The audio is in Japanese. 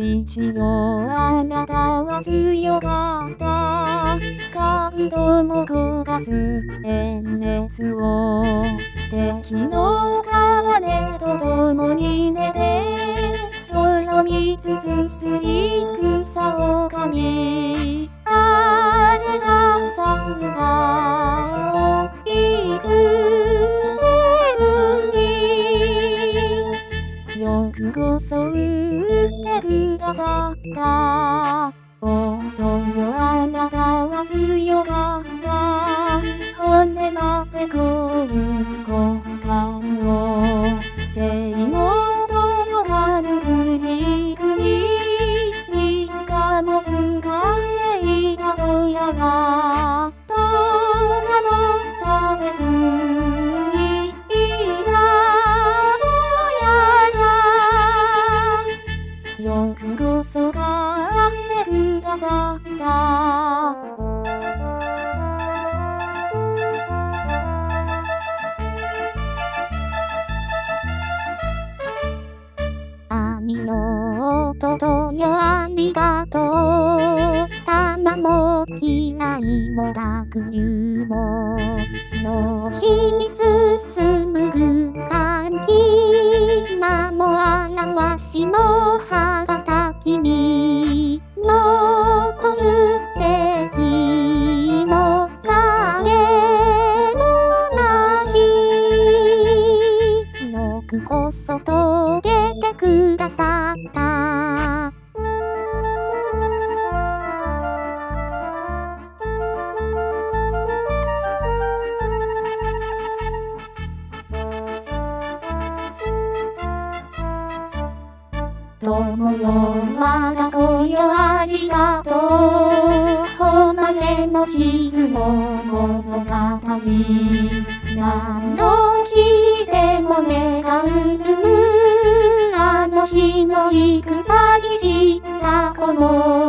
父よあなたは強かった。兜も焦がす炎熱を。敵の屍と共に寝て泥水すすり草を噛み。くこそ打ってくださった。夫よあなたは強かった。骨までこう股間を。生後届かぬふり組。三日も使っていたとやが。こそがってくださった網の音よありがとう。玉も嫌いもだくるも。の日にこそ遂げてくださった。友よ我が子よありがとう。何度聞いても目が潤むあの日の戦に散った子も。